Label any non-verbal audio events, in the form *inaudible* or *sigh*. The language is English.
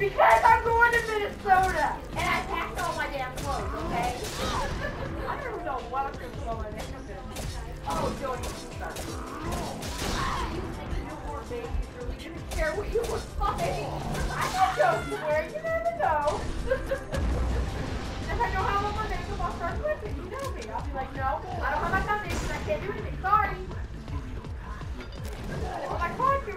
Because I'm going to Minnesota and I packed all my damn clothes, okay? I don't know what I'm going to go in. Oh, Jody, start. Oh, you think newborn babies You going to care what *laughs* you were like? I don't know where you never know. if I don't have my makeup, I'll start with. You know me. I'll be like, no, I don't have my foundation. I can't do anything. Sorry. Oh, my costume,